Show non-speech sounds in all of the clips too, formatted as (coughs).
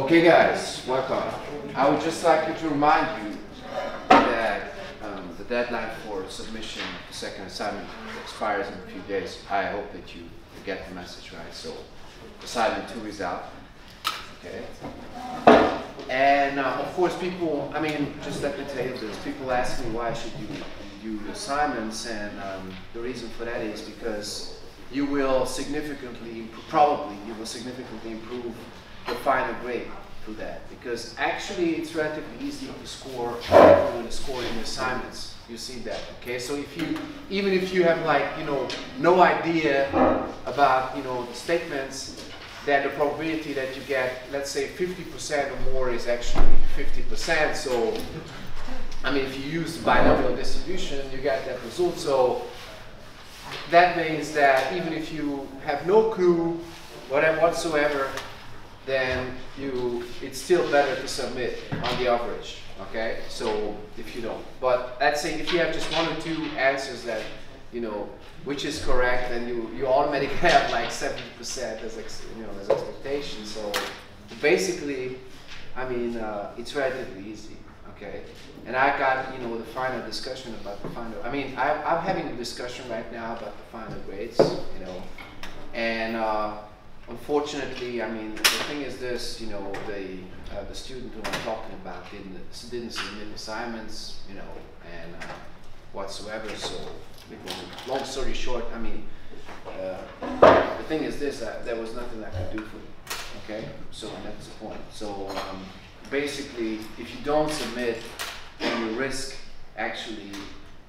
Okay guys, welcome. I would just like to remind you that um, the deadline for submission of the second assignment expires in a few days. I hope that you get the message right. So assignment two is out. Okay. And uh, of course people, I mean, just let me tell you this, people ask me why should you do the assignments and um, the reason for that is because you will significantly, probably you will significantly improve the final grade through that because actually it's relatively easy to score the scoring assignments. You see that, okay? So if you, even if you have like, you know, no idea about, you know, the statements, then the probability that you get, let's say 50% or more is actually 50%. So, I mean, if you use binomial distribution, you get that result. So that means that even if you have no clue, whatever whatsoever, then you it's still better to submit on the average. Okay, so if you don't, but let's say if you have just one or two answers that you know which is correct, then you you automatically (laughs) have like 70% as ex, you know as expectation. So basically, I mean uh, it's relatively easy. Okay, and I got you know the final discussion about the final. I mean I, I'm having a discussion right now about the final grades. You know, and. Uh, unfortunately, I mean, the thing is this, you know, the, uh, the student who I'm talking about didn't, didn't submit assignments, you know, and uh, whatsoever, so long story short, I mean, uh, the thing is this, uh, there was nothing I could do for you, okay? So that's the point. So um, basically, if you don't submit, then you risk actually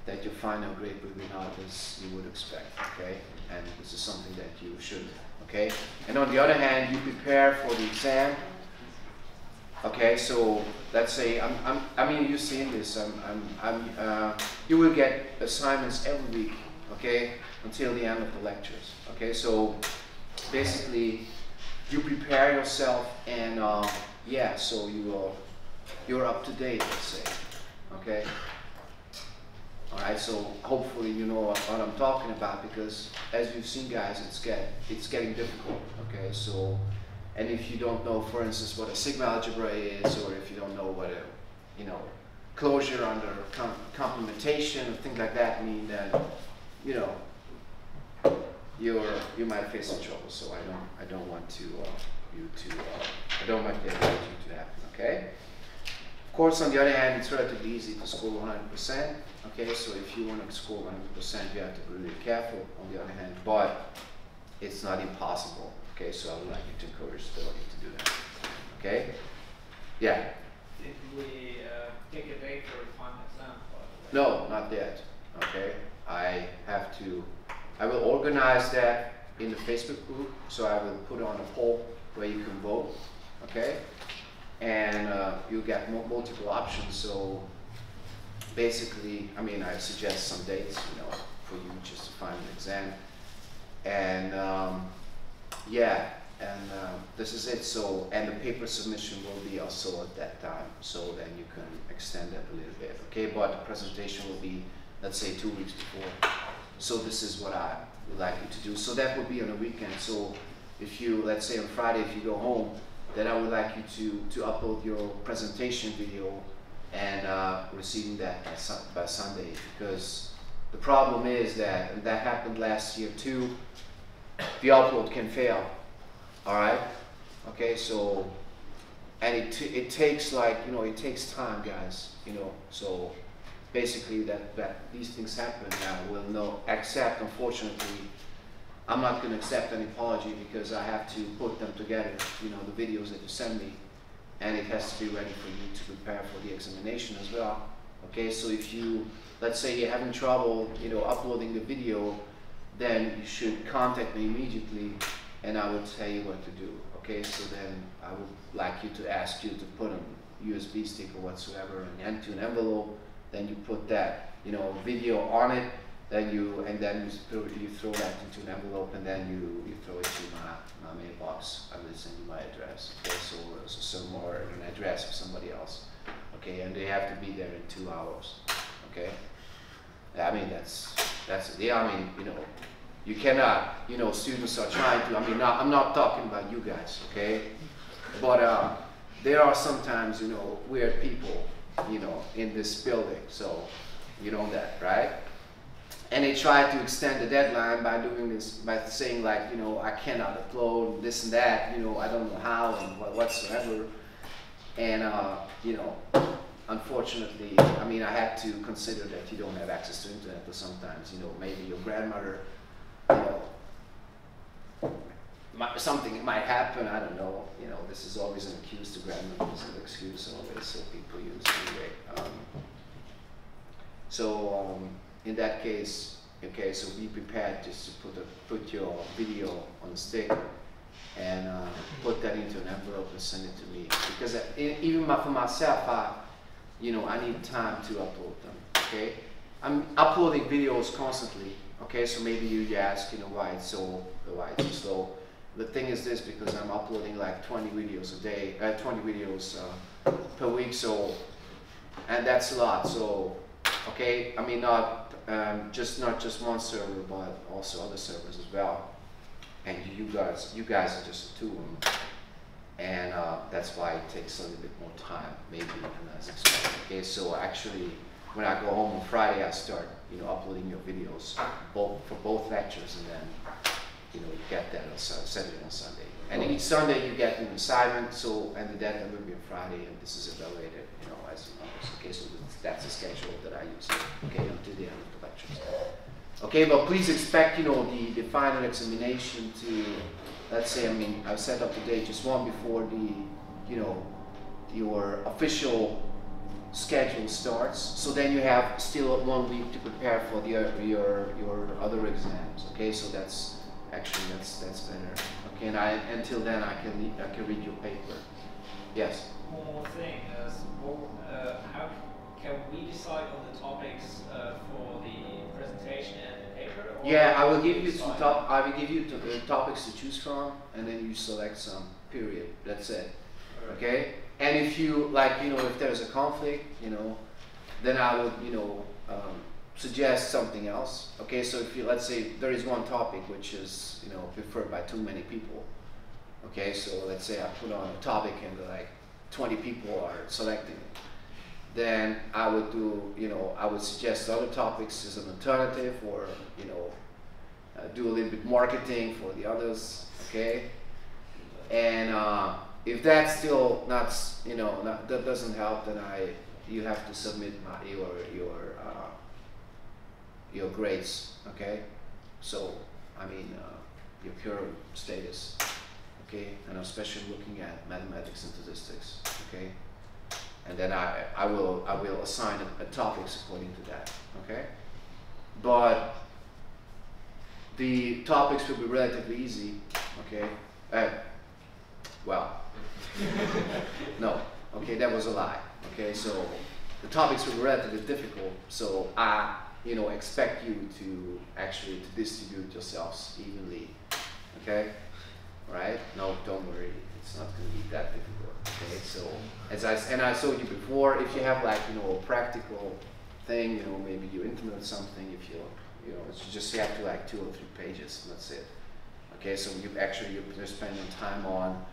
that your final grade will be not as you would expect, okay? And this is something that you should okay? And on the other hand, you prepare for the exam, okay? So let's say, I'm, I'm, I mean, you've seen this, I'm, I'm, I'm, uh, you will get assignments every week, okay? Until the end of the lectures, okay? So basically, you prepare yourself and uh, yeah, so you will, you're up to date, let's say, okay? All right, so hopefully you know what, what, I'm talking about because as you've seen guys, it's get it's getting difficult. Okay, so and if you don't know, for instance, what a sigma algebra is, or if you don't know what a you know closure under com complementation or things like that mean, then you know you're you might face some trouble. So I don't I don't want to uh, you to uh, I don't want that to happen. Okay. Of course, on the other hand, it's relatively easy to score 100%. Okay, so if you want to score 100%, you have to be really careful on the other hand, but it's not impossible. Okay, so I would like you to encourage the to do that. Okay? Yeah? Did we uh, take a date for the final exam? No, not yet. Okay? I have to, I will organize that in the Facebook group, so I will put on a poll where you can vote. Okay? and uh, you get multiple options. So basically, I mean, I suggest some dates, you know, for you just to find an exam. And um, yeah, and uh, this is it. So, and the paper submission will be also at that time. So then you can extend that a little bit. Okay, but the presentation will be, let's say, two weeks before. So this is what I would like you to do. So that would be on a weekend. So if you, let's say on Friday, if you go home, then I would like you to, to upload your presentation video and uh, receiving that by, su by Sunday because the problem is that, and that happened last year too, the upload can fail, all right? Okay, so, and it, it takes like, you know, it takes time, guys, you know, so basically that, that these things happen now, we'll know, accept, unfortunately, I'm not to accept an apology because I have to put them together, you know, the videos that you send me, and it has to be ready for you to prepare for the examination as well. Okay, so if you, let's say you're having trouble, you know, uploading the video, then you should contact me immediately, and I will tell you what to do. Okay, so then I would like you to ask you to put a USB stick or whatsoever into an envelope, then you put that, you know, video on it, then you and then you throw, you throw that into an envelope and then you, you throw it to my, my mailbox. I will send you my address. Okay, so, so some more an address of somebody else. Okay, and they have to be there in two hours. Okay, I mean that's that's yeah. I mean you know you cannot you know students are trying to. I mean not, I'm not talking about you guys. Okay, but uh, there are sometimes, you know, weird people, you know, in this building. So you know that, right? And they try to extend the deadline by doing this, by saying like, you know, I cannot upload this and that, you know, I don't know how and what, whatsoever. And, uh, you know, unfortunately, I mean, I had to consider that you don't have access to internet or sometimes, you know, maybe your grandmother, you know, might, something might happen, I don't know, you know, this is always an excuse to grandmother, it's an excuse always, so people use anyway. Um, so um, in that case, okay, so be prepared just to put a, put your video on a stick and uh, put that into an envelope and send it to me because uh, even my, for myself, I, you know, I need time to upload them. Okay, I'm uploading videos constantly. Okay, so maybe you ask, you know, why it's so why it's so slow. The thing is this because I'm uploading like 20 videos a day, uh, 20 videos uh, per week, so and that's a lot. So okay, I mean not um, just not just one server, but also other servers as well. And you guys, you guys are just two of them, and uh, that's why it takes a little bit more time, maybe than as expected. Okay, so actually, when I go home on Friday, I start, you know, uploading your videos both for both lectures, and then, you know, you get that on Saturday and Sunday. And each Sunday you get an assignment, so and the deadline will be on Friday, and this is evaluated, you know, as you know. Okay, so that's the schedule that I use. Okay, until the end of the lectures. Okay, but please expect, you know, the, the final examination to, let's say, I mean, I've set up the date just one before the, you know, your official schedule starts. So then you have still one week to prepare for the your your other exams. Okay, so that's actually that's that's better. Okay, and I until then I can I can read your paper. Yes. One more thing. Uh, uh, how can we decide on the topics uh, for the presentation and paper? Yeah, I will give you some top. I will give you to, uh, topics to choose from, and then you select some. Period. That's it. Okay. And if you like, you know, if there's a conflict, you know, then I would, you know, um, suggest something else. Okay. So if you let's say there is one topic which is, you know, preferred by too many people. Okay. So let's say I put on a topic and like 20 people are selecting then I would do, you know, I would suggest other topics as an alternative or, you know, uh, do a little bit marketing for the others, okay? And uh, if that's still not, you know, not, that doesn't help, then I, you have to submit my, your, your, uh, your grades, okay? So, I mean, uh, your current status, okay? And especially looking at mathematics and statistics, okay? And then I, I will I will assign a, a topics according to that. Okay, but the topics will be relatively easy. Okay, uh, well, (laughs) no. Okay, that was a lie. Okay, so the topics will be relatively difficult. So I you know expect you to actually to distribute yourselves evenly. Okay, right? No, don't worry. It's not going to be that difficult. Okay, so as I and I showed you before, if you have like you know a practical thing, you know maybe you implement something, if you you know it's just you have to like two or three pages, and that's it. Okay, so you actually you're spending time on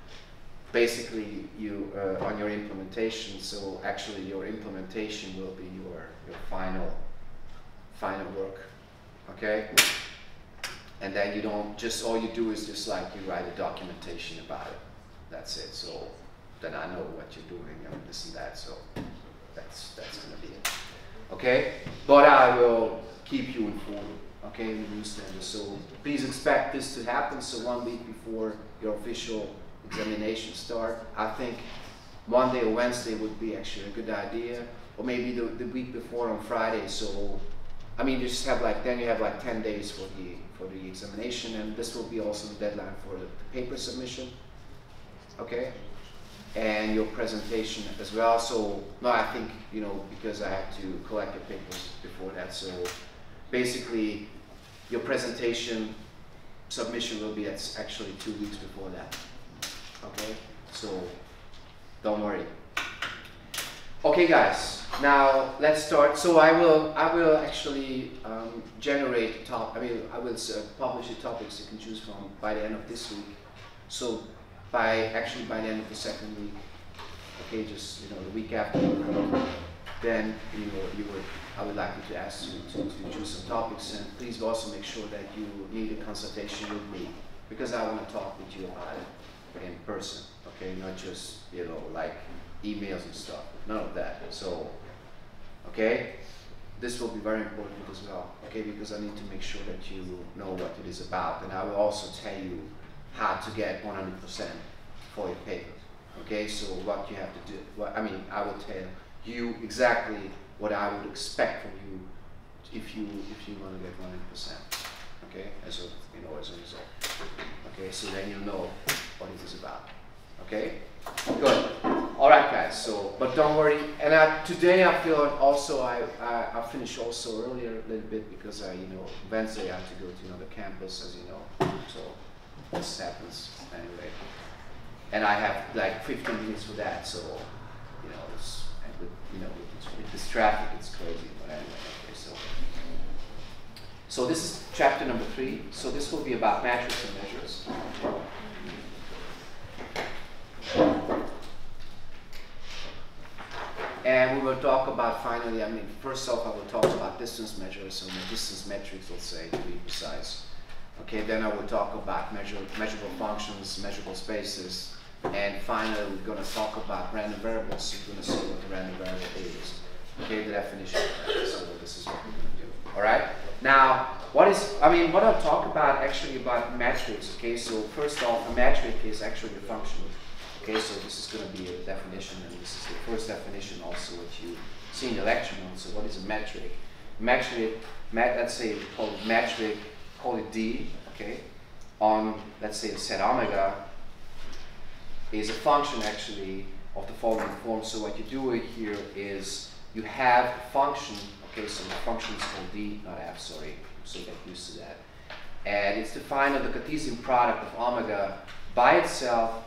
basically you uh, on your implementation. So actually your implementation will be your your final final work. Okay. And then you don't just all you do is just like you write a documentation about it. That's it. So then I know what you're doing and this and that. So that's that's gonna be it. Okay, but I will keep you informed. Okay, the. So please expect this to happen. So one week before your official examination start, I think Monday or Wednesday would be actually a good idea, or maybe the, the week before on Friday. So I mean, you just have like then you have like 10 days for the for the examination, and this will be also the deadline for the paper submission. Okay and your presentation as well. So no, I think you know because I have to collect the papers before that. So basically, your presentation submission will be at actually two weeks before that. Okay, so don't worry. Okay, guys. Now let's start. So I will I will actually um, generate top. I mean I will uh, publish the topics you can choose from by the end of this week. So by actually by the end of the second week. okay, just, you know, the week after, then, you know, you would, I would like you to ask you to, to choose some topics, and please also make sure that you need a consultation with me, because I want to talk with you about it in person, okay, not just, you know, like emails and stuff, none of that, so, okay? This will be very important as well, okay, because I need to make sure that you know what it is about, and I will also tell you how to get 100% for your paper. Okay, so what you have to do, what, I mean, I will tell you exactly what I would expect from you if you if you want to get 100%. Okay, as a you know as a result. Okay, so then you know what it is about. Okay, good. All right, guys. So, but don't worry. And I, today I feel also I, I I finished also earlier a little bit because I you know Wednesday I have to go to another campus as you know. So this happens anyway and I have like 15 minutes for that. So, you know, it's, with, you know, with, with this traffic, it's crazy. But anyway, okay, so. So this is chapter number three. So this will be about metrics and measures. And we will talk about finally, I mean, first off, I will talk about distance measures, so the distance metrics, let's say, to be precise. Okay, then I will talk about measure, measurable functions, measurable spaces, and finally we're going to talk about random variables. So You're going to see what the random variable is. Okay, the definition. So this is what we're going to do. All right. Now, what is? I mean, what I'll talk about actually about metrics. Okay, so first off, a metric is actually a function. Okay, so this is going to be a definition, and this is the first definition also what you see in the lecture notes. So what is a metric? Metric, met, let's say call it metric, call it d. Okay, on let's say the set omega is a function actually of the following form. So what you do here is you have a function, okay, so the function is called d, not f, sorry, so get used to that. And it's defined on the Cartesian product of omega by itself,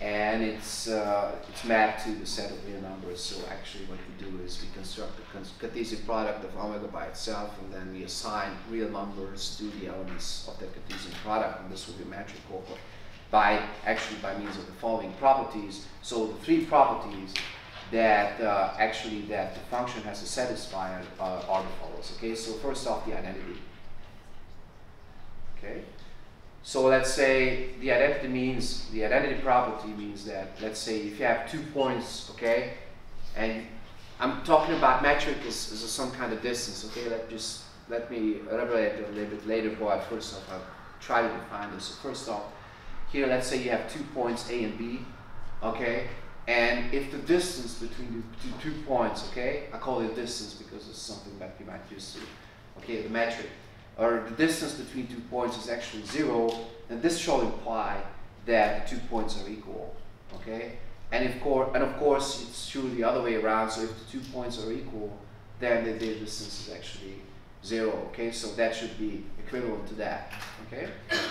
and it's, uh, it's mapped to the set of real numbers. So actually what we do is we construct the Cartesian product of omega by itself, and then we assign real numbers to the elements of that Cartesian product, and this will be a metric corpus by actually by means of the following properties. So the three properties that uh, actually that the function has to satisfy uh, are the follows. Okay, so first off the identity. Okay, so let's say the identity means the identity property means that let's say if you have two points, okay, and I'm talking about metric as, as some kind of distance. Okay, let just let me elaborate a little bit later. But first off, I'll try to define this. So first off here, let's say you have two points A and B, okay? And if the distance between the two, two points, okay, I call it distance because it's something that you might use to, okay, the metric, or the distance between two points is actually zero, then this shall imply that the two points are equal, okay? And of course, and of course, it's true the other way around. So if the two points are equal, then the, the distance is actually zero. Okay, so that should be equivalent to that. Okay.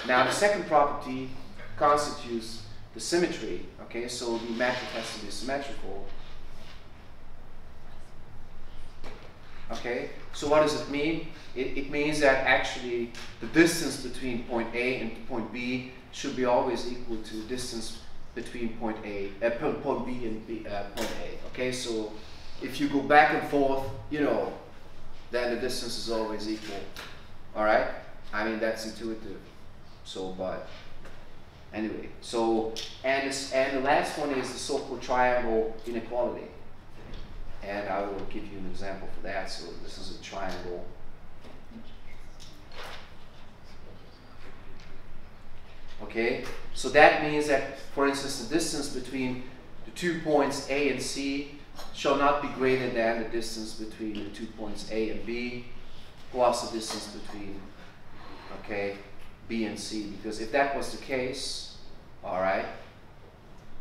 Now the second property constitutes the symmetry. Okay, so the metric has to be symmetrical. Okay, so what does it mean? It, it means that actually the distance between point A and point B should be always equal to the distance between point A, uh, point B and B, uh, point A. Okay, so if you go back and forth, you know, then the distance is always equal. All right, I mean that's intuitive. So, but Anyway, so, and, this, and the last one is the so-called triangle inequality. And I will give you an example for that. So this is a triangle. Okay, so that means that, for instance, the distance between the two points A and C shall not be greater than the distance between the two points A and B, plus the distance between, okay, B and C because if that was the case, all right,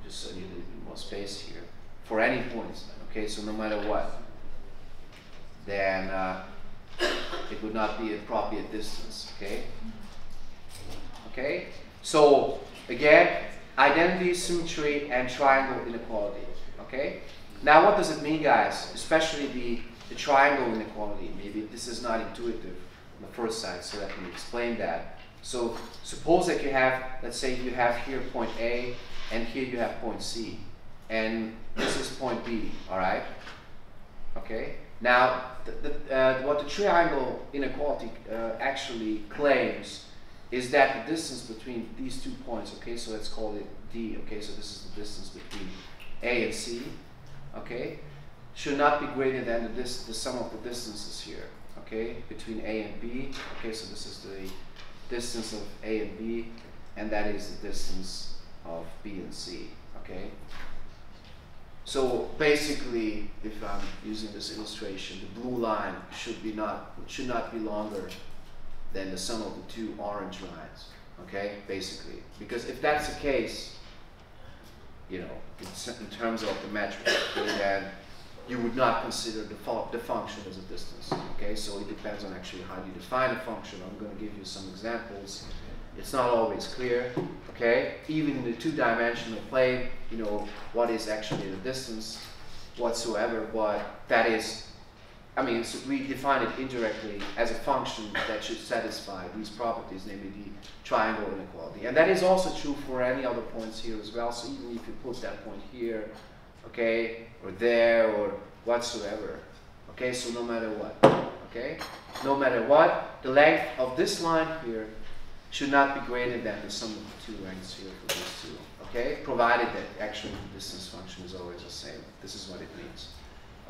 just so you need a bit more space here, for any points, okay, so no matter what, then uh, it would not be appropriate distance, okay? Okay, so again, identity, symmetry, and triangle inequality, okay? Now what does it mean, guys? Especially the, the triangle inequality. Maybe this is not intuitive on the first sight, so let me explain that. So suppose that you have, let's say you have here point A and here you have point C. and this is point B, all right? Okay. Now, the, the, uh, what the triangle inequality uh, actually claims is that the distance between these two points, okay, so let's call it D, okay, so this is the distance between A and C, okay, should not be greater than the, the sum of the distances here, okay, between A and B, okay, so this is the distance of A and B, and that is the distance of B and C, okay. So basically, if I'm using this illustration, the blue line should be not should not be longer than the sum of the two orange lines. Okay, basically, because if that's the case, you know, in, terms of the metric, then you would not consider the, the function as a distance. Okay, so it depends on actually how you define a function. I'm going to give you some examples. It's not always clear. Okay, even in the two-dimensional plane, you know, what is actually the distance whatsoever, but that is I mean, so we define it indirectly as a function that should satisfy these properties, namely the triangle inequality. And that is also true for any other points here as well. So even if you put that point here, okay, or there, or whatsoever, okay, so no matter what, okay, no matter what, the length of this line here should not be greater than the sum of the two lengths here for these two, okay, provided that actually the distance function is always the same. This is what it means,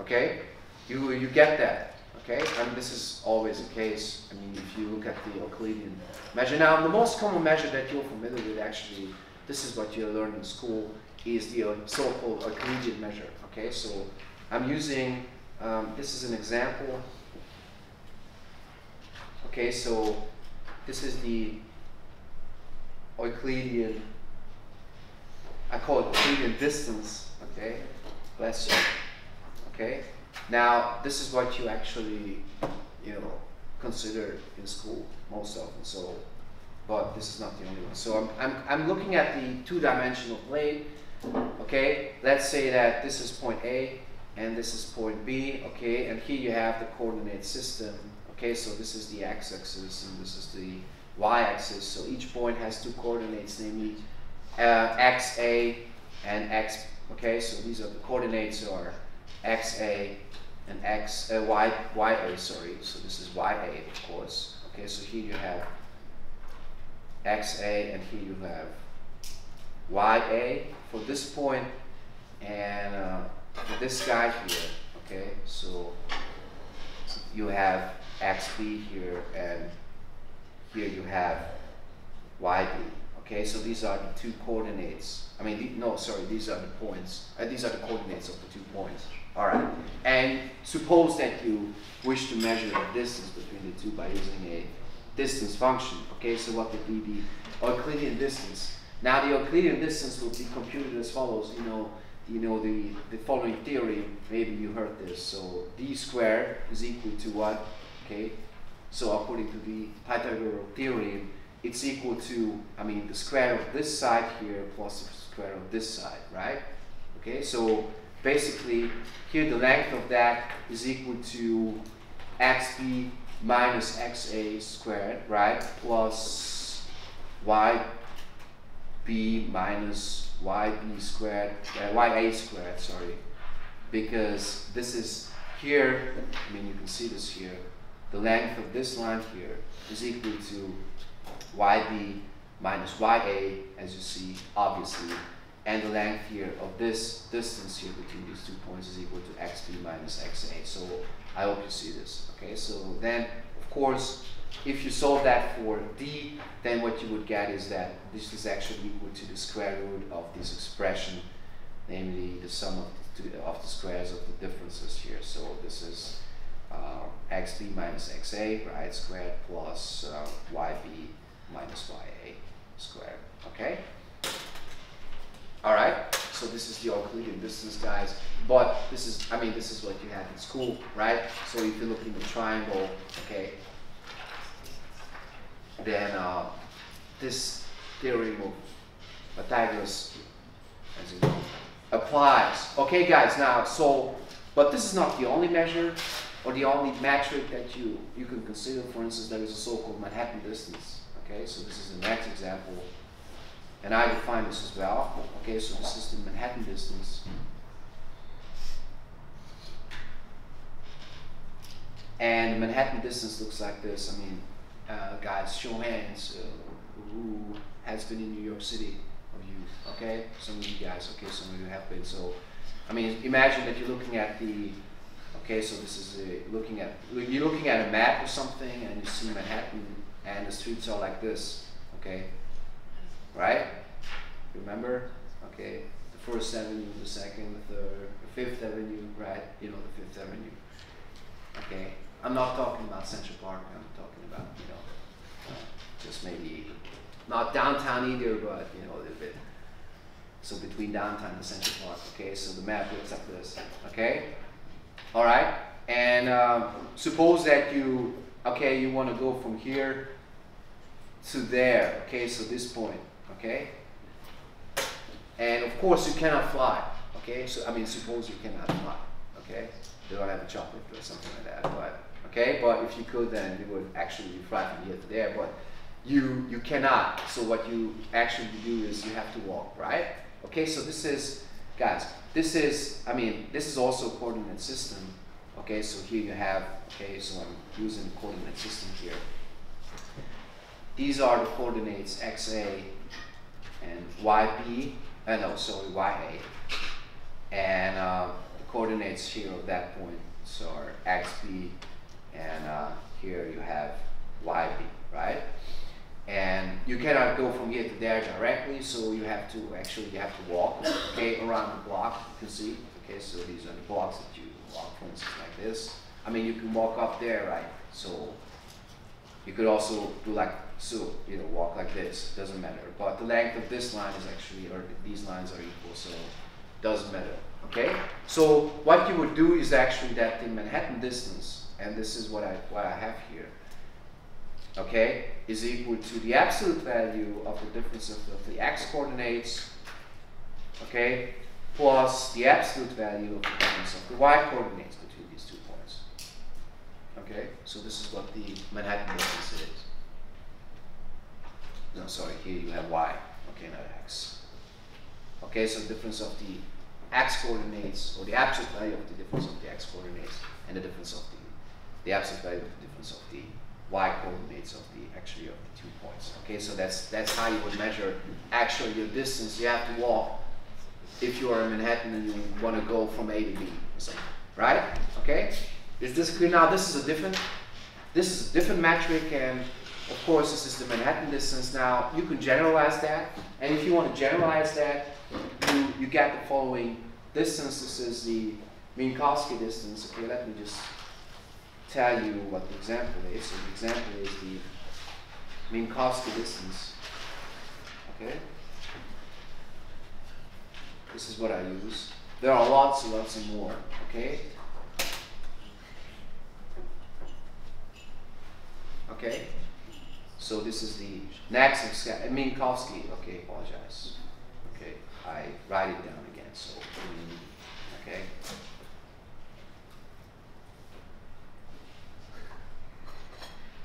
okay? You, you get that, okay? And this is always the case. I mean, if you look at the Euclidean measure. Now, the most common measure that you're familiar with, actually, this is what you learn in school, is the uh, so-called Euclidean measure, okay? So I'm using, um, this is an example. Okay, so this is the Euclidean, I call it Euclidean distance, okay? Bless you, okay? Now, this is what you actually, you know, consider in school most often. So, but this is not the only one. So I'm, I'm, I'm looking at the two-dimensional plane. Okay, let's say that this is point A and this is point B. Okay, and here you have the coordinate system. Okay, so this is the x-axis and this is the y-axis. So each point has two coordinates, namely uh, xa and x. Okay, so these are the coordinates are xa and x, uh, y, ya, sorry, so this is ya, of course. Okay, so here you have xa, and here you have ya for this point, and uh, for this guy here, okay, so you have xb here, and here you have yb. Okay, so these are the two coordinates. I mean, the, no, sorry, these are the points. Uh, these are the coordinates of the two points. All right. And suppose that you wish to measure the distance between the two by using a distance function. Okay, so what would be the Euclidean distance? Now the Euclidean distance will be computed as follows. You know, you know the, the following theorem, maybe you heard this. So d squared is equal to what? Okay, so according to the Pythagorean theorem, it's equal to, I mean, the square of this side here plus the square of this side, right? Okay, so basically here the length of that is equal to xb minus xa squared, right? Plus yb minus yb squared, uh, ya squared, sorry. Because this is here, I mean you can see this here, the length of this line here is equal to yb minus ya, as you see, obviously, and the length here of this distance here between these two points is equal to xb minus xa. So I hope you see this. Okay, so then of course if you solve that for d, then what you would get is that this is actually equal to the square root of this expression, namely the sum of the, of the squares of the differences here. So this is xb minus xa, right, squared plus uh, yb minus ya squared. Okay? All right, so this is the Euclidean distance, guys. But this is, I mean, this is what you have in school, right? So if you look in the triangle, okay, then uh, this theorem of Pythagoras, as you know, applies. Okay, guys. Now, so, but this is not the only measure or the only metric that you you can consider. For instance, there is a so-called Manhattan distance. Okay, so this is the next example and I define this as well. Okay, so this is the Manhattan distance. And Manhattan distance looks like this. I mean, uh, guys, show hands. Uh, who has been in New York City of you? Okay, some of you guys. Okay, some of you have been. So, I mean, imagine that you're looking at the. Okay, so this is a, looking at you're looking at a map or something, and you see Manhattan, and the streets are like this. Okay, right? Remember? Okay, the first avenue, the second, the third, the fifth avenue, right? You know the fifth avenue. Okay, I'm not talking about Central Park. I'm talking about you know just maybe not downtown either, but you know a little bit. So between downtown and Central Park. Okay, so the map looks like this. Okay, all right. And um, suppose that you okay you want to go from here to there. Okay, so this point. Okay, and of course you cannot fly. Okay, so I mean suppose you cannot fly. Okay, you don't have a chocolate or something like that, but okay, but if you could then you would actually fly from here to there, but you you cannot. So what you actually do is you have to walk, right? Okay, so this is guys, this is I mean this is also a coordinate system. Okay, so here you have okay, so I'm using the coordinate system here. These are the coordinates XA and YB, uh, no, sorry, YA. And uh, the coordinates here of that point so are XB, and uh, here you have YB, you cannot go from here to there directly, so you have to actually you have to walk, okay, around the block. You can see, okay, so these are the blocks that you walk, for instance, like this. I mean, you can walk up there, right? So you could also do like so, you know, walk like this, doesn't matter. But the length of this line is actually, or these lines are equal, so doesn't matter, okay? So what you would do is actually that the Manhattan distance, and this is what I, what I have here, okay, is equal to the absolute value of the difference of, of the x coordinates, okay, plus the absolute value of the difference of the y coordinates between these two points. Okay, so this is what the Manhattan distance is. No, sorry, here you have y, okay, not x. Okay, so the difference of the x coordinates, or the absolute value of the difference of the x coordinates, and the difference of the, the absolute value of the difference of the y coordinates of the, actually of the two points. Okay, so that's, that's how you would measure actually your distance you have to walk if you are in Manhattan and you want to go from A to B right? Okay, is this clear? Now this is a different, this is a different metric and of course, this is the Manhattan distance. Now, you can generalize that. And if you want to generalize that, you, you get the following distance. This is the Minkowski distance. Okay, let me just tell you what the example is. So the example is the Minkowski distance. Okay? This is what I use. There are lots and lots and more. Okay? Okay? So this is the next Minkowski. Okay, apologize. Okay, I write it down again. So, mm, okay.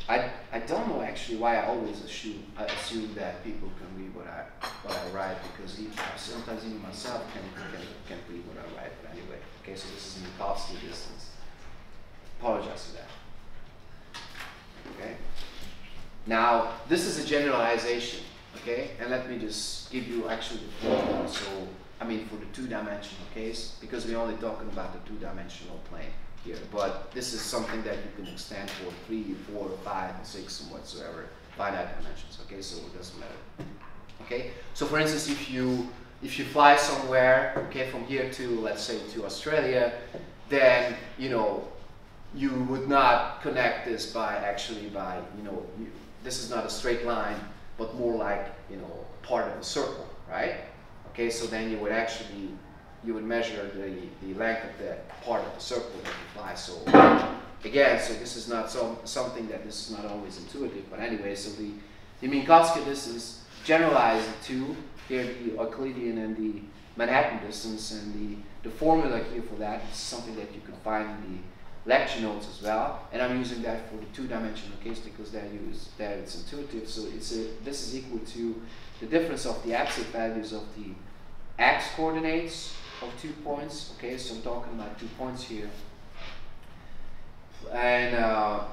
I, I don't know actually why I always assume I assume that people can read what I what I write because even, sometimes even myself can can can read what I write. But anyway, okay. So this is Minkowski distance. Apologize for that. Okay. Now, this is a generalization, okay? And let me just give you actually the formula. So, I mean, for the two-dimensional case, because we're only talking about the two-dimensional plane here. But this is something that you can extend for three, four, five, six, and whatsoever, finite dimensions, okay? So it doesn't matter, okay? So for instance, if you if you fly somewhere, okay, from here to, let's say, to Australia, then, you know, you would not connect this by actually by, you know, you, this is not a straight line, but more like, you know, part of a circle, right? Okay, so then you would actually, you would measure the, the length of the part of the circle that you fly. So again, so this is not so, something that this is not always intuitive, but anyway, so the, the Minkowski distance generalized to here the Euclidean and the Manhattan distance, and the, the formula here for that is something that you can find in the lecture notes as well, and I'm using that for the two-dimensional case because that use that it's intuitive. So it's a, this is equal to the difference of the absolute values of the x coordinates of two points. Okay, so I'm talking about two points here. And, uh,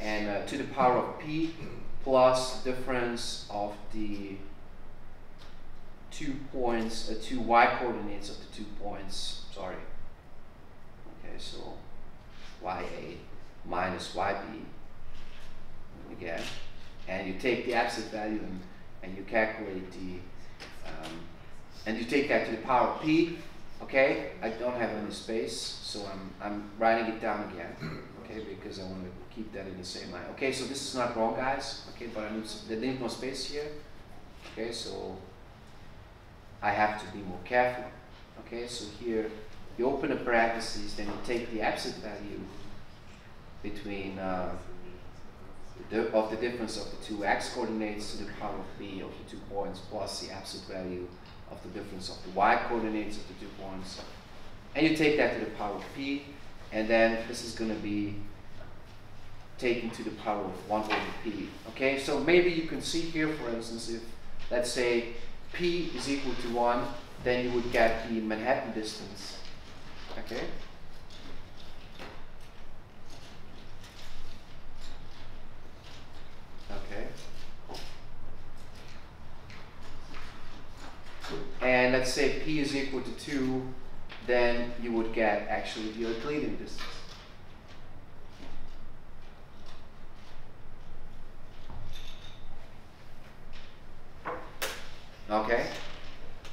and uh, to the power of p plus difference of the two points, uh, two y coordinates of the two points, sorry. Okay, so ya minus yb again. And you take the absolute value and, and you calculate the, um, and you take that to the power of p, okay? I don't have any space, so I'm, I'm writing it down again, okay? Because I want to keep that in the same line. Okay, so this is not wrong, guys, okay? But I need, some, there need more space here, okay? So I have to be more careful, okay? So here, you open the parentheses, then you take the absolute value between uh, the, of the difference of the two x coordinates to the power of b of the two points plus the absolute value of the difference of the y coordinates of the two points. And you take that to the power of p, and then this is going to be taken to the power of 1 over p. Okay, so maybe you can see here, for instance, if let's say p is equal to 1, then you would get the Manhattan distance. Okay? And let's say p is equal to 2, then you would get actually the Euclidean distance. Okay?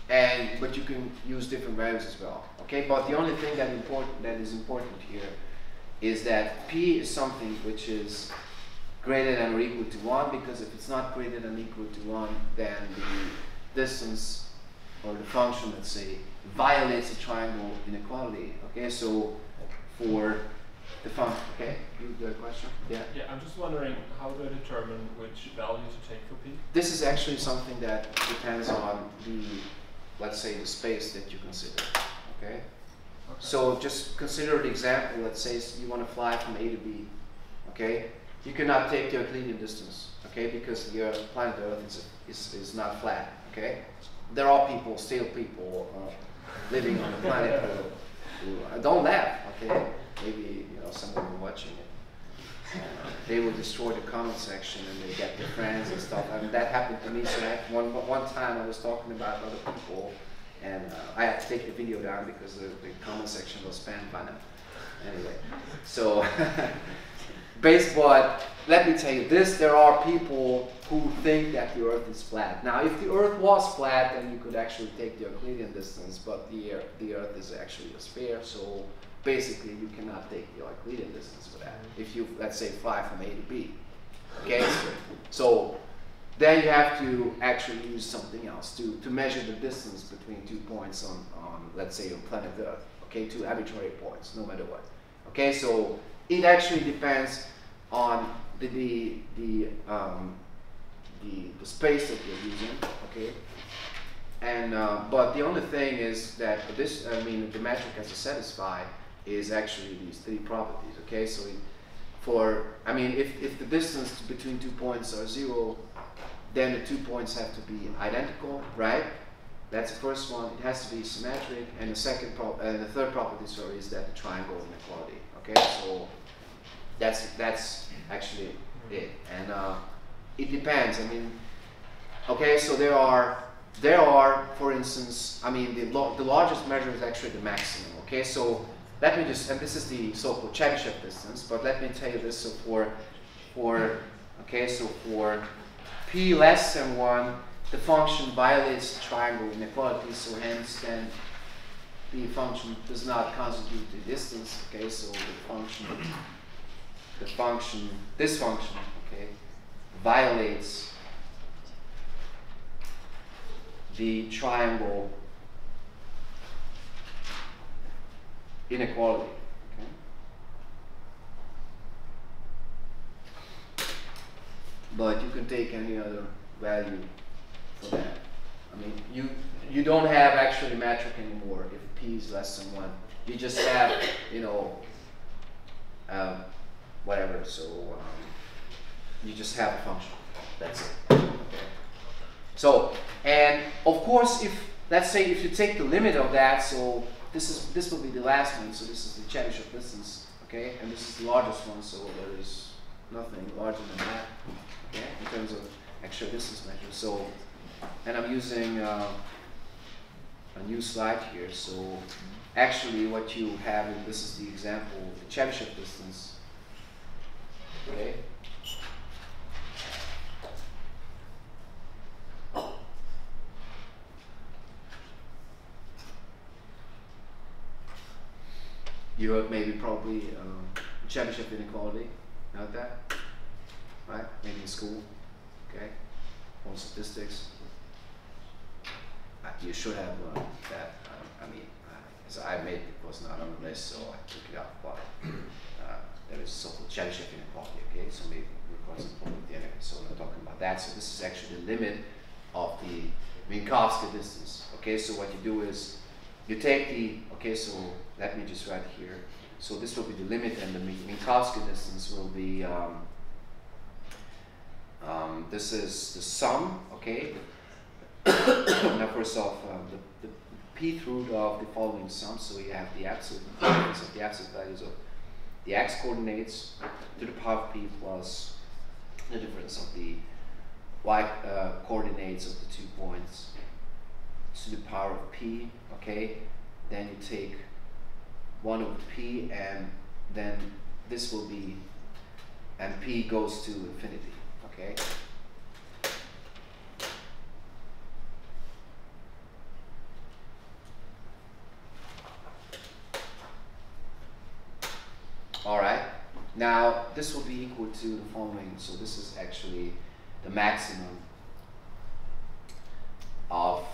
And but you can use different values as well. Okay, but the only thing that important that is important here is that p is something which is greater than or equal to 1 because if it's not greater than or equal to 1 then the distance or the function let's say violates the triangle inequality okay? So for the function okay? You a question? Yeah. Yeah i'm just wondering how do i determine which value to take for p? This is actually something that depends on the let's say the space that you consider okay, okay. so just consider the example let's say you want to fly from a to b okay? You cannot take the Euclidean distance, okay, because the planet Earth is, is, is not flat, okay? There are people, still people, uh, living on the planet who, who don't laugh, okay? Maybe, you know, someone watching it. Uh, they will destroy the comment section and they get their friends and stuff. I mean, that happened to me. So one, one time I was talking about other people and uh, I had to take the video down because the, the comment section was spammed by now. Anyway, so (laughs) based let me tell you this there are people who think that the earth is flat. Now if the earth was flat then you could actually take the euclidean distance but the, the earth is actually a sphere so basically you cannot take the euclidean distance for that. If you let's say fly from a to b okay? So then you have to actually use something else to, to measure the distance between two points on, on let's say on planet earth okay? Two arbitrary points no matter what okay? So it actually depends on the the the, um, the, the space that you're using, okay. And uh, but the only thing is that this, I mean, the metric has to satisfy is actually these three properties, okay. So for I mean, if if the distance between two points are zero, then the two points have to be identical, right? That's the first one. It has to be symmetric, and the second pro and the third property, sorry, is that the triangle inequality. Okay, so that's that's actually it, and uh, it depends. I mean, okay, so there are there are, for instance, I mean, the the largest measure is actually the maximum. Okay, so let me just, and this is the so-called Chebyshev distance, but let me tell you this. So for for okay, so for p less than one, the function violates triangle inequality. So hence, then the function does not constitute the distance. Okay, so the function the function, this function, okay, violates the triangle inequality. Okay? But you can take any other value for that. I mean, you you don't have actually metric anymore if p is less than one. You just have, you know, um, whatever. So um, you just have a function. That's it. So, and of course, if let's say if you take the limit of that, so this is this will be the last one. So this is the Chebyshev distance, okay, and this is the largest one. So there is nothing larger than that, okay, in terms of actual distance measure. So, and I'm using uh, a new slide here. So actually, what you have, and this is the example, the Chebyshev distance, okay. You have maybe probably um, Chebyshev inequality, know that? Right? Maybe in school, okay? On statistics. Uh, you should have learned that. Um, I mean, uh, as I made it was not on the list, so I took it out. But uh, there is so-called Chebyshev inequality, okay? So maybe we're causing problem with the other. So we're talking about that. So this is actually the limit of the Minkowski distance. Okay, so what you do is you take the, okay, so let me just write here. So this will be the limit and the Minkowski distance will be, um, um, this is the sum, okay? (coughs) now first off, um, the, the pth root of the following sum, so you have the absolute values of the absolute values of the x coordinates to the power of p plus the difference of the y uh, coordinates of the two points to the power of p, okay? Then you take 1 over p and then this will be, and p goes to infinity, okay? All right, now this will be equal to the following, so this is actually the maximum of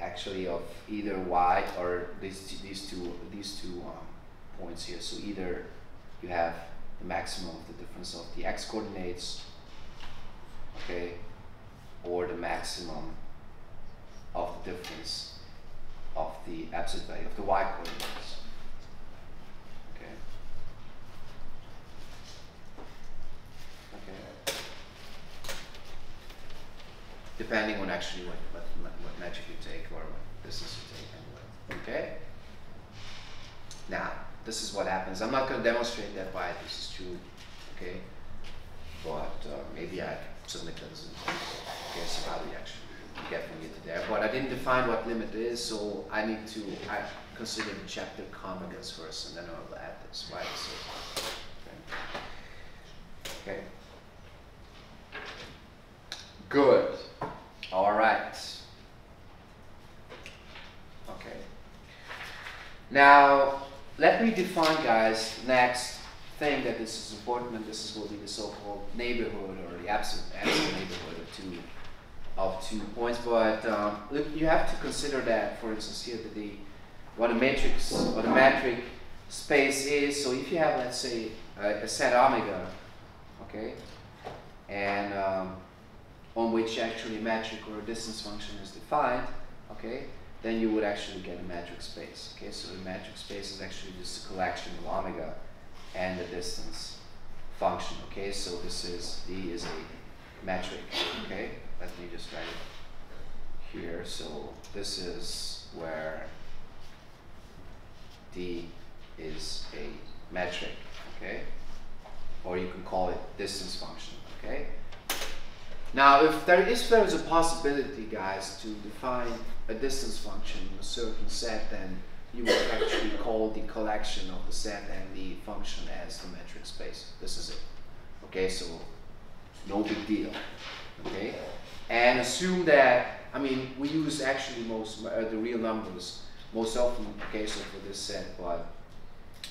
actually of either y or these these two these two um, points here. So either you have the maximum of the difference of the x coordinates, okay, or the maximum of the difference of the absolute value of the y coordinates. Okay. Okay. Depending on actually what, what, what metric you take or what distance you take anyway. Okay? Now, this is what happens. I'm not going to demonstrate that why this is true. Okay? But uh, maybe I submit that as. Okay, so how you actually get from here to there? But I didn't define what limit is, so I need to I consider the chapter conjugates first, and then I'll add this. Right? So, okay. okay. Good. All right. Okay. Now, let me define, guys, next thing that this is important, and this is will be the so-called neighborhood or the absolute, absolute neighborhood of two of two points. But um, look, you have to consider that, for instance, here that the what a matrix, what a metric space is. So if you have, let's say, a, a set omega, okay, and um, on which actually a metric or a distance function is defined, okay, then you would actually get a metric space. Okay, so the metric space is actually just a collection of omega and the distance function. Okay, so this is D is a metric. Okay, let me just write it here. So this is where D is a metric. Okay, or you can call it distance function. Okay. Now, if there is there is a possibility, guys, to define a distance function in a certain set, then you would actually call the collection of the set and the function as the metric space. This is it. Okay, so no big deal. Okay, and assume that I mean we use actually most uh, the real numbers most often. Okay, so for this set, but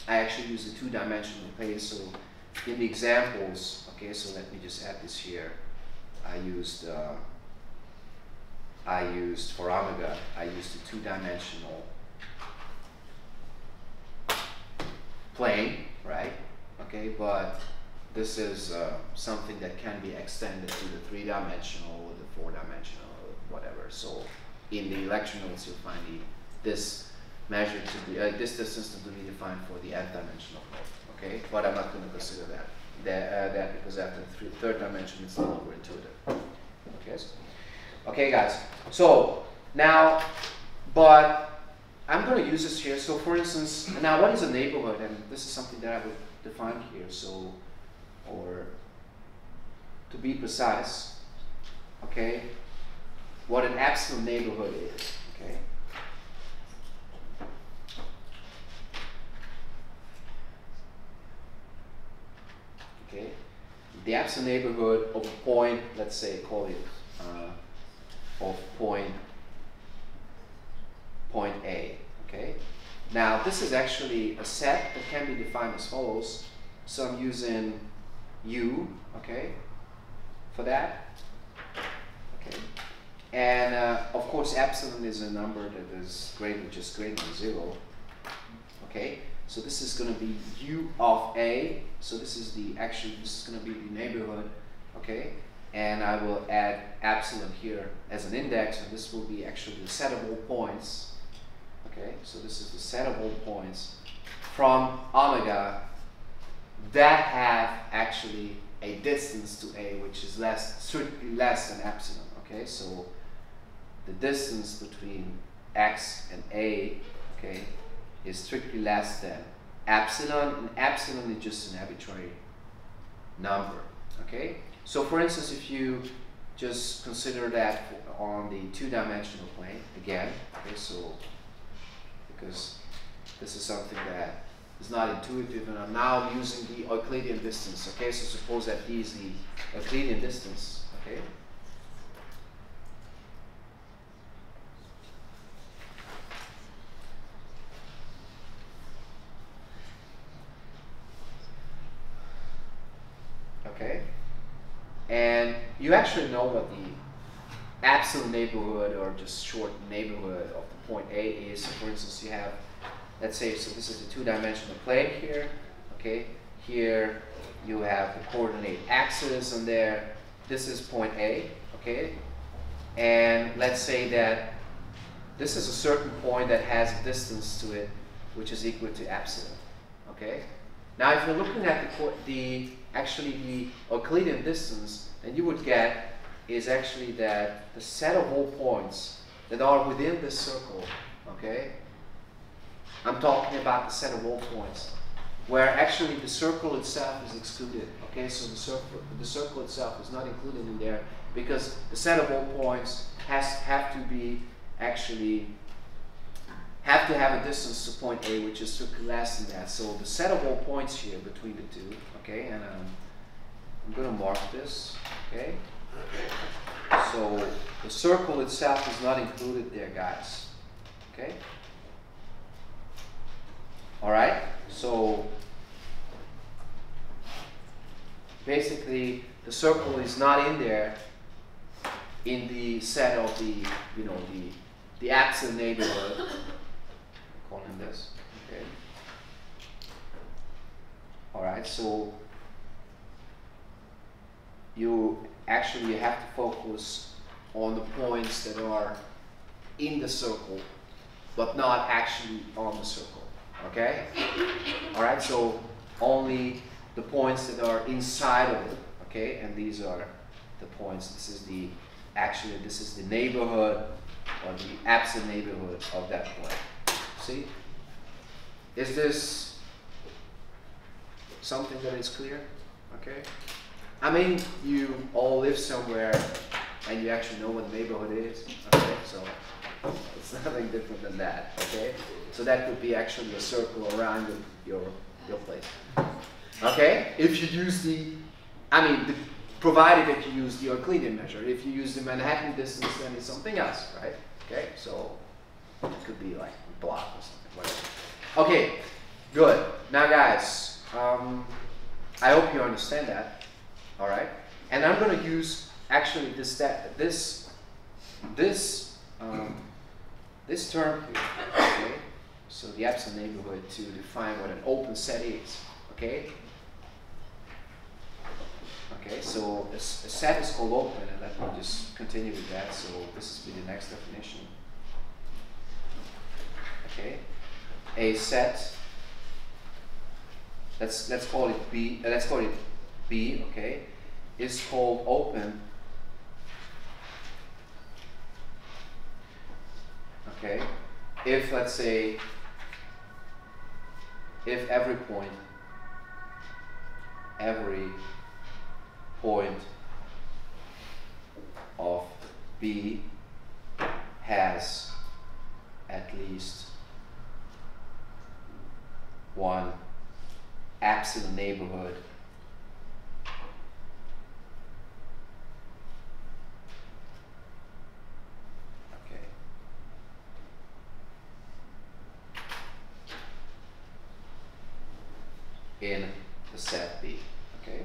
I actually use the two-dimensional place. So in the examples, okay, so let me just add this here. I used uh, I used for omega I used a two-dimensional plane, right? Okay, but this is uh, something that can be extended to the three-dimensional or the four-dimensional whatever. So in the notes you'll find the, this measure to be uh, this distance to be defined for the nth-dimensional plane. Okay, but I'm not going to consider that that, uh, that because after the third dimension it's no longer intuitive. Okay. Okay, guys. So now, but I'm going to use this here. So for instance, now what is a neighborhood? And this is something that I would define here. So, or to be precise, okay, what an absolute neighborhood is? Okay, the absolute neighborhood of a point, let's say, call it uh, of point point A, okay? Now, this is actually a set that can be defined as follows. So I'm using U, okay, for that. Okay. And uh, of course, epsilon is a number that is greater, just greater than zero. Okay. So this is going to be U of A. So this is the actually this is going to be the neighborhood. Okay. And I will add epsilon here as an index, and this will be actually the set of all points. Okay. So this is the set of all points from omega that have actually a distance to A which is less, certainly less than epsilon. Okay, so the distance between x and A, okay, is strictly less than epsilon, and epsilon is just an arbitrary number. Okay, so for instance, if you just consider that on the two-dimensional plane again, okay, so because this is something that is not intuitive and I'm now using the Euclidean distance. Okay, so suppose that D is the Euclidean distance. Okay. And you actually know what the absolute neighborhood or just short neighborhood of the point A is. So for instance, you have let's say, so this is a two-dimensional plane here, okay? Here you have the coordinate axis on there. This is point A, okay? And let's say that this is a certain point that has a distance to it, which is equal to epsilon, okay? Now, if you're looking at the, the actually the Euclidean distance, then you would get is actually that the set of all points that are within this circle, okay, I'm talking about the set of all points, where actually the circle itself is excluded. Okay, so the circle, the circle itself is not included in there because the set of all points has have to be actually have to have a distance to point A, which is less than that. So the set of all points here between the two. Okay, and um, I'm going to mark this. Okay. So the circle itself is not included there, guys. Okay. All right, so basically the circle is not in there in the set of the, you know, the, the absolute neighborhood. calling this, okay. All right, so you actually have to focus on the points that are in the circle, but not actually on the circle. Okay? Alright, so only the points that are inside of it. Okay, and these are the points. This is the actually this is the neighborhood or the absolute neighborhood of that point. See? Is this something that is clear? Okay? I mean, you all live somewhere and you actually know what the neighborhood is. Okay, so it's (laughs) nothing different than that. Okay? So that would be actually a circle around your, your place. Okay? If you use the, I mean, the, provided that you use the Euclidean measure. If you use the Manhattan distance, then it's something else, right? Okay? So it could be like block or something, whatever. Okay, good. Now guys, um, I hope you understand that. All right? And I'm going to use actually this, this, this, um, this term here, okay? So the absolute neighborhood to define what an open set is. Okay? Okay, so a, a set is called open, and let me just continue with that. So this be the next definition. Okay, a set. Let's let's call it B. Uh, let's call it B. Okay, is called open okay, if let's say, if every point, every point of B has at least one absolute neighborhood okay in the set B okay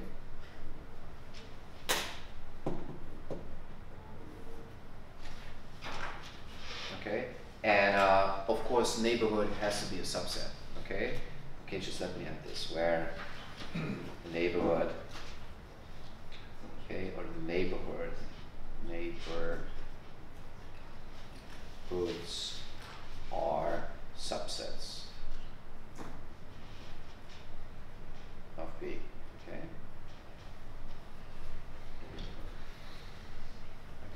okay and uh, of course neighborhood has to be a subset okay okay just let me add this where the neighborhood okay or the neighborhood neighborhoods are subsets of B okay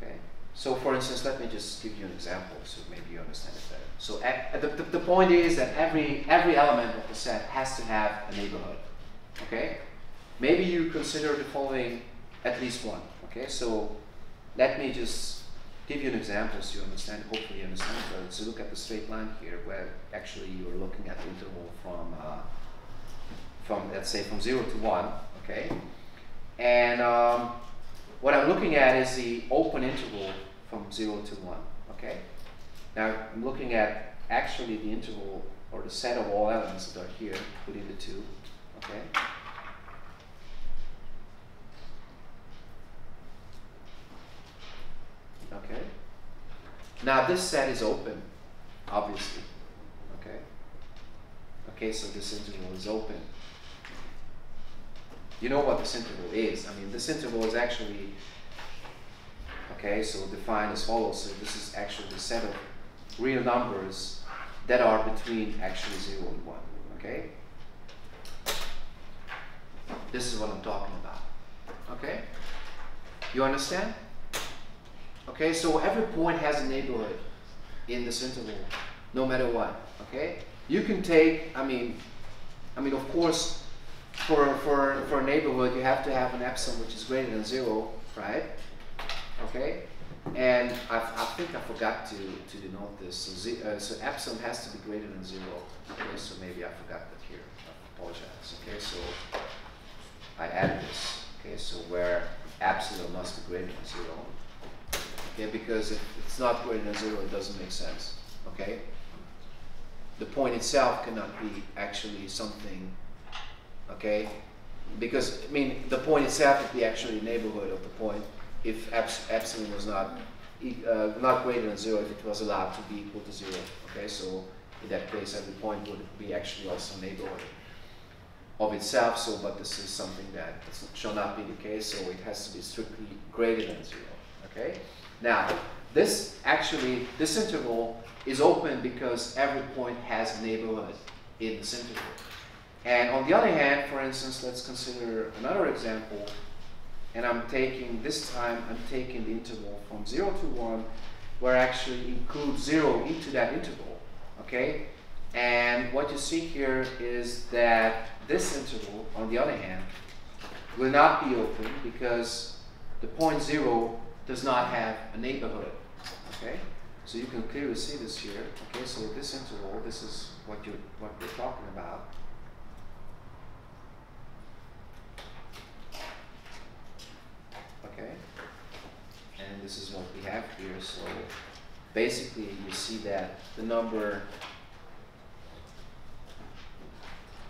Okay. So for instance, let me just give you an example so maybe you understand it better. So the, the, the point is that every, every element of the set has to have a neighborhood. Okay? Maybe you consider the following at least one. Okay? So let me just give you an example so you understand, hopefully you understand better. So look at the straight line here where actually you're looking at the interval from, uh, from let's say from 0 to 1. Okay? And um, what I'm looking at is the open interval from 0 to 1, okay? Now, I'm looking at actually the interval or the set of all elements that are here, including the 2, okay? Okay? Now, this set is open, obviously, okay? Okay, so this interval is open. You know what this interval is. I mean, this interval is actually, okay, so defined as follows. So this is actually the set of real numbers that are between actually 0 and 1, okay? This is what I'm talking about, okay? You understand? Okay, so every point has a neighborhood in this interval, no matter what, okay? You can take, I mean, I mean, of course, for, for, for a neighborhood, you have to have an epsilon which is greater than zero, right? Okay? And I, I think I forgot to, to denote this. So, z, uh, so epsilon has to be greater than zero. Okay, so maybe I forgot that here. I apologize. Okay, so I added this. Okay, so where epsilon must be greater than zero. Okay, because if it's not greater than zero, it doesn't make sense. Okay? The point itself cannot be actually something okay? Because, I mean, the point itself would be actually neighborhood of the point if eps epsilon was not, uh, not greater than zero, if it was allowed to be equal to zero, okay? So in that case, every point would be actually also a neighborhood of itself, so, but this is something that shall not be the case, so it has to be strictly greater than zero, okay? Now, this actually, this interval is open because every point has a neighborhood in this interval. And on the other hand, for instance, let's consider another example. And I'm taking, this time, I'm taking the interval from 0 to 1, where I actually include 0 into that interval. Okay? And what you see here is that this interval, on the other hand, will not be open because the point 0 does not have a neighborhood. Okay? So you can clearly see this here. Okay, so this interval, this is what you what we're talking about. Okay, and this is what we have here. So basically, you see that the number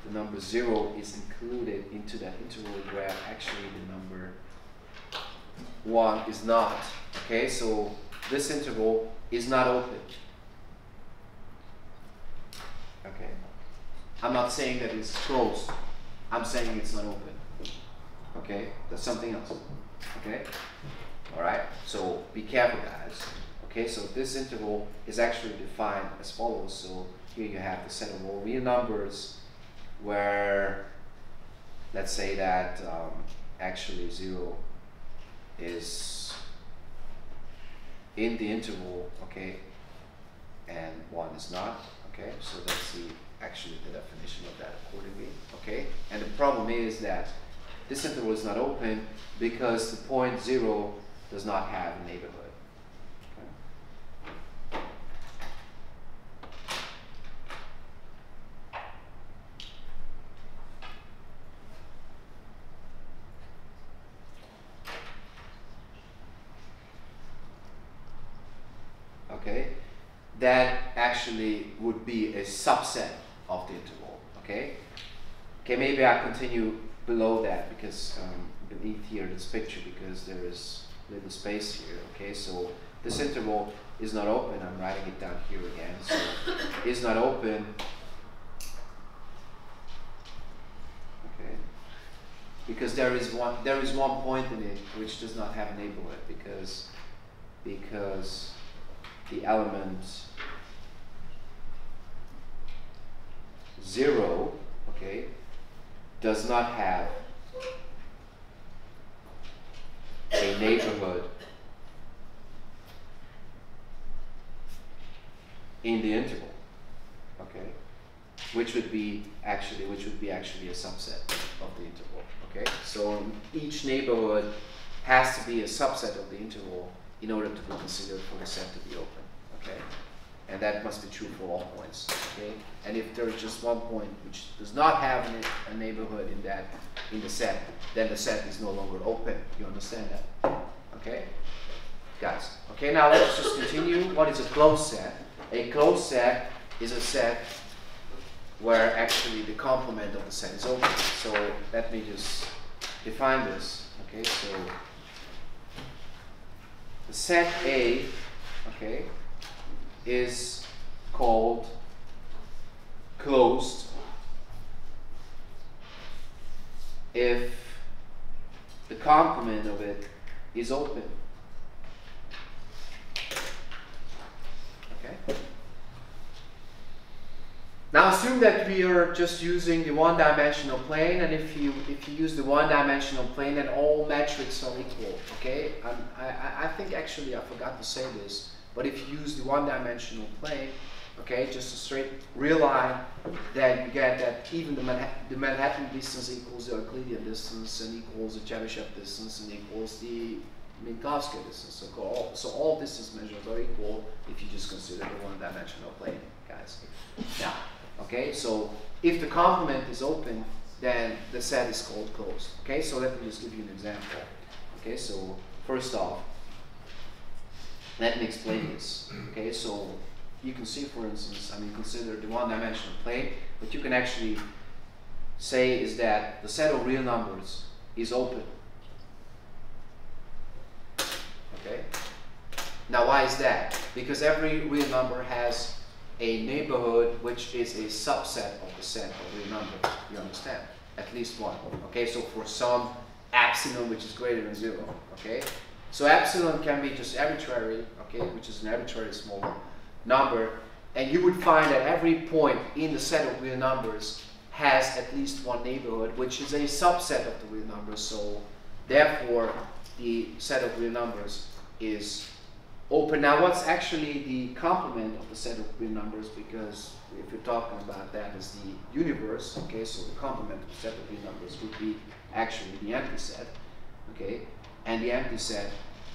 the number zero is included into that interval where actually the number one is not. Okay, so this interval is not open. Okay. I'm not saying that it's closed. I'm saying it's not open. Okay? That's something else. Okay? Alright? So be careful guys. Okay, so this interval is actually defined as follows. So here you have the set of all real numbers where let's say that um, actually zero is in the interval, okay, and one is not. Okay, so let's see actually the definition of that accordingly. Okay, and the problem is that this interval is not open because the point zero does not have a neighborhood. okay, that actually would be a subset of the interval, okay? Okay, maybe I continue below that because um, beneath here this picture because there is little space here, okay? So this interval is not open, I'm writing it down here again, so (coughs) is not open, okay? Because there is one, there is one point in it which does not have a neighborhood because, because the element 0, okay, does not have a neighborhood in the interval, okay, which would be actually which would be actually a subset of the interval, okay. So each neighborhood has to be a subset of the interval in order to be considered for the set to be open. Okay? And that must be true for all points. Okay? And if there is just one point which does not have a neighborhood in that in the set, then the set is no longer open. You understand that? Okay? Guys. Okay, now let's just continue. What is a closed set? A closed set is a set where actually the complement of the set is open. So let me just define this. Okay, so the set A, okay, is called closed if the complement of it is open. Okay? Now assume that we are just using the one-dimensional plane, and if you if you use the one-dimensional plane, then all metrics are equal. Okay, um, I I think actually I forgot to say this, but if you use the one-dimensional plane, okay, just a straight real line, then you get that even the Manhattan, the Manhattan distance equals the Euclidean distance, and equals the Chebyshev distance, and equals the Minkowski distance. So all so all distance measures are equal if you just consider the one-dimensional plane, guys. Now. Okay, so if the complement is open, then the set is called closed. Okay, so let me just give you an example. Okay, so first off, let me explain this. Okay, so you can see, for instance, I mean, consider the one-dimensional plane, What you can actually say is that the set of real numbers is open. Okay. Now, why is that? Because every real number has a neighborhood which is a subset of the set of real numbers. You understand? At least one. Okay, so for some epsilon which is greater than zero. Okay, so epsilon can be just arbitrary. Okay, which is an arbitrary small number, and you would find that every point in the set of real numbers has at least one neighborhood, which is a subset of the real numbers. So therefore, the set of real numbers is open. Now, what's actually the complement of the set of real numbers? Because if you're talking about that as the universe, okay, so the complement of the set of real numbers would be actually the empty set, okay, and the empty set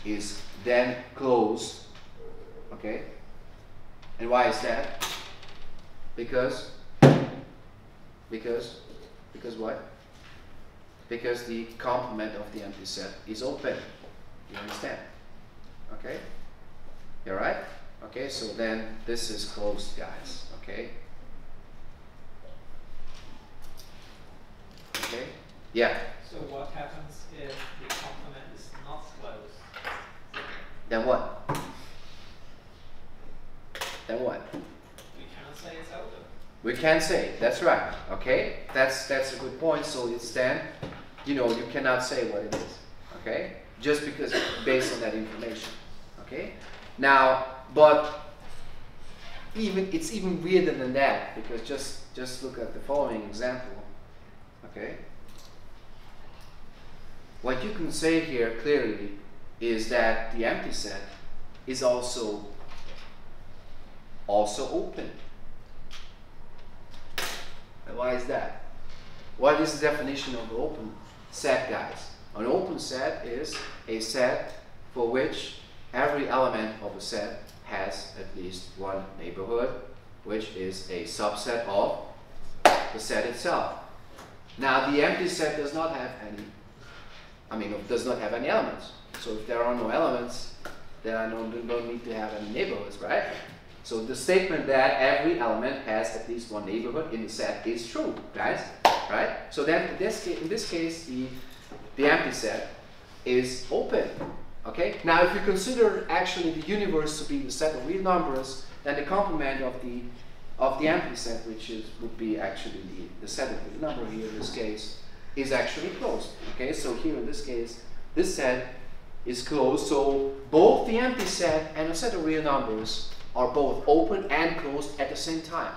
is then closed, okay. And why is that? Because, because, because what? Because the complement of the empty set is open. You understand? Okay? You alright? Okay, so then this is closed, guys. Okay? Okay? Yeah. So what happens if the complement? Then what? Then what? We can't say it's open. We can't say, that's right. Okay? That's that's a good point. So it's then, you know, you cannot say what it is. Okay? Just because based on that information. Okay? Now, but even it's even weirder than that because just just look at the following example. Okay? What you can say here clearly is that the empty set is also also open. And why is that? What is the definition of open set, guys? An open set is a set for which every element of a set has at least one neighborhood, which is a subset of the set itself. Now, the empty set does not have any, I mean, does not have any elements. So if there are no elements, then I don't, don't need to have any neighborhoods, right? So the statement that every element has at least one neighborhood in the set is true, guys, right? So then in this, in this case, the, the empty set is open, okay? Now if you consider actually the universe to be the set of real numbers, then the complement of the of the empty set, which is would be actually the, the set of the number here in this case, is actually closed. Okay, so here in this case, this set is closed. So both the empty set and a set of real numbers are both open and closed at the same time,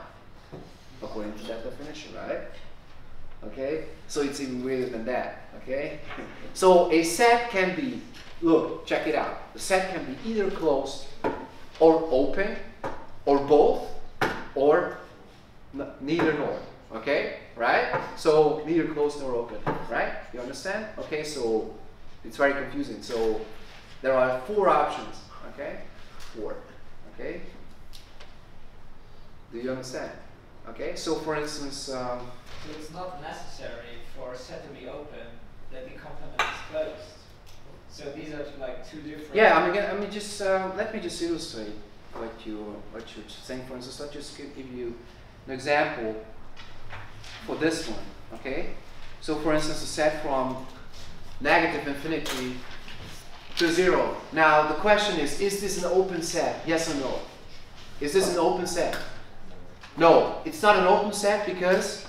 according to that definition, right? Okay, so it's even weirder than that. Okay, (laughs) so a set can be, look, check it out. The set can be either closed or open, or both, or neither nor. Okay, right? So neither closed nor open, right? You understand? Okay, so it's very confusing. So there are four options. Okay, four. Okay. Do you understand? Okay. So for instance, um, So it's not necessary for a set to be open that the complement is closed. So these are like two different. yeah. I mean, I mean, just um, let me just illustrate what you what you're saying. For instance, let's just give, give you an example for this one. Okay. So for instance, a set from negative infinity to zero. Now the question is, is this an open set? Yes or no? Is this an open set? No, it's not an open set because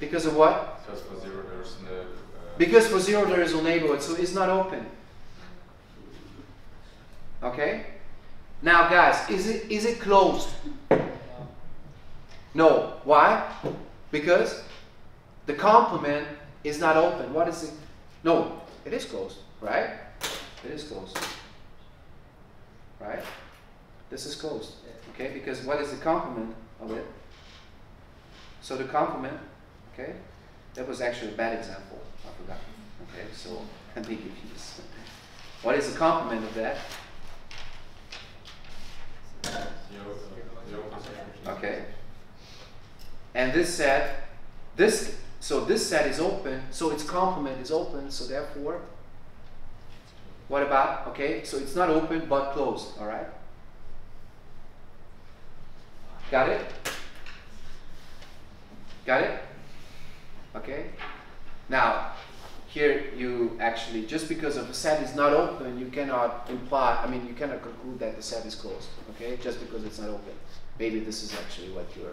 because of what? Because for zero there's no. Uh, Because for zero there is no neighborhood, so it's not open. Okay? Now guys, is it is it closed? No. Why? Because the complement is not open. What is it? No, it is closed, right? It is closed. Right? This is closed. Okay, because what is the complement of it? So the complement, okay, that was actually a bad example. I forgot. Okay, so give you this. What is the complement of that? zero, zero percent. Okay. And this set, this so this set is open, so its complement is open, so therefore, what about? Okay, so it's not open but closed, alright? Got it? Got it? Okay? Now, here you actually, just because of the set is not open, you cannot imply, I mean, you cannot conclude that the set is closed, okay? Just because it's not open. Maybe this is actually what you're